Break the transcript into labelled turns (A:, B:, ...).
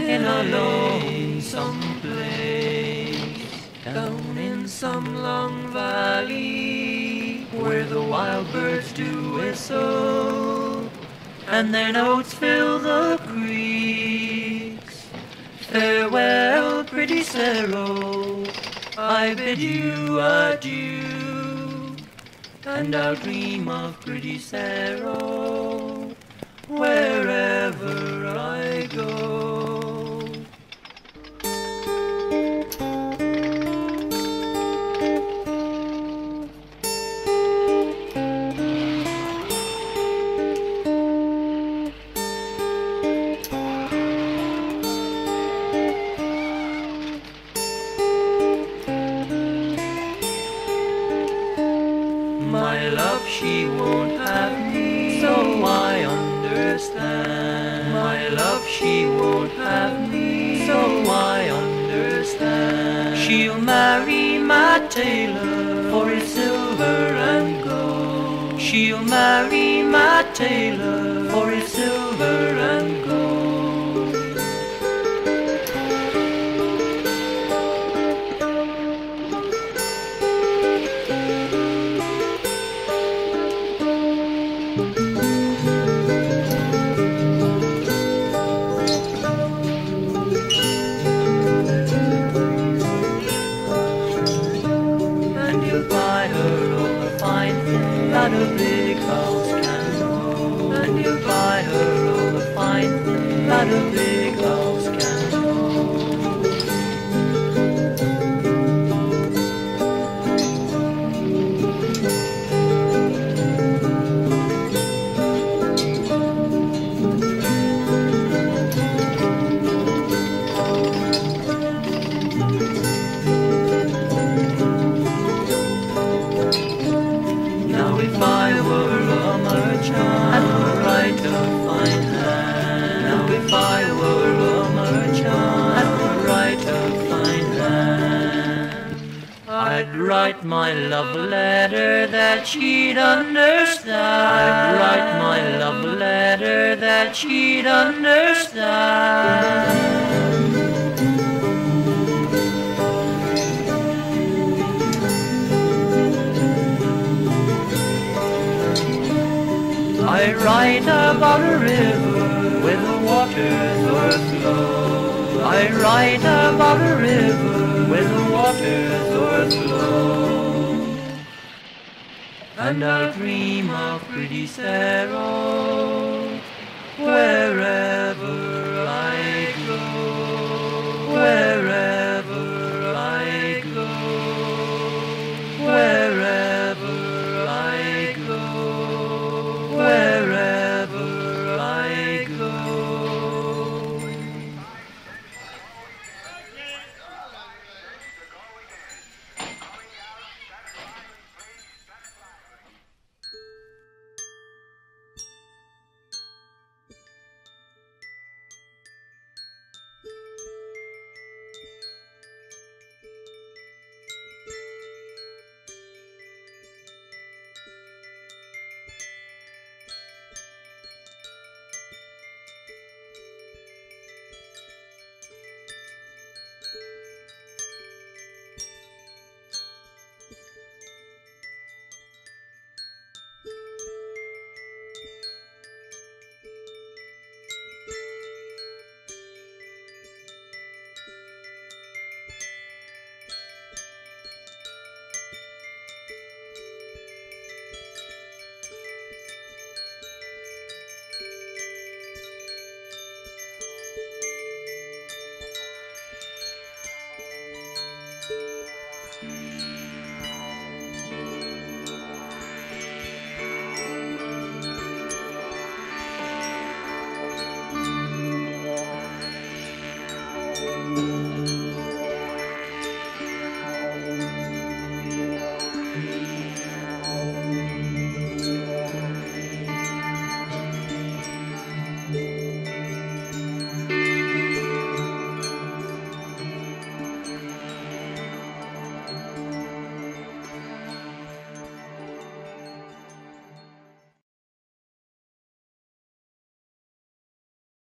A: in a lonesome place, down in some long valley, where the wild birds do whistle, and their notes fill the creeks. Farewell, pretty Sarah I bid you adieu, and I'll dream of pretty Sarah wherever I go. She won't have me, so I understand. My love, she won't have me, so I understand. She'll marry my tailor for his silver and gold. She'll marry my tailor a big house can hold. And he'll buy her all the fine things that a big house write my love letter that she'd understand. I'd write my love letter that she'd understand. I write about a river where the waters o'erflow. I write about a river where the waters o'erflow. And I'll dream of pretty Saro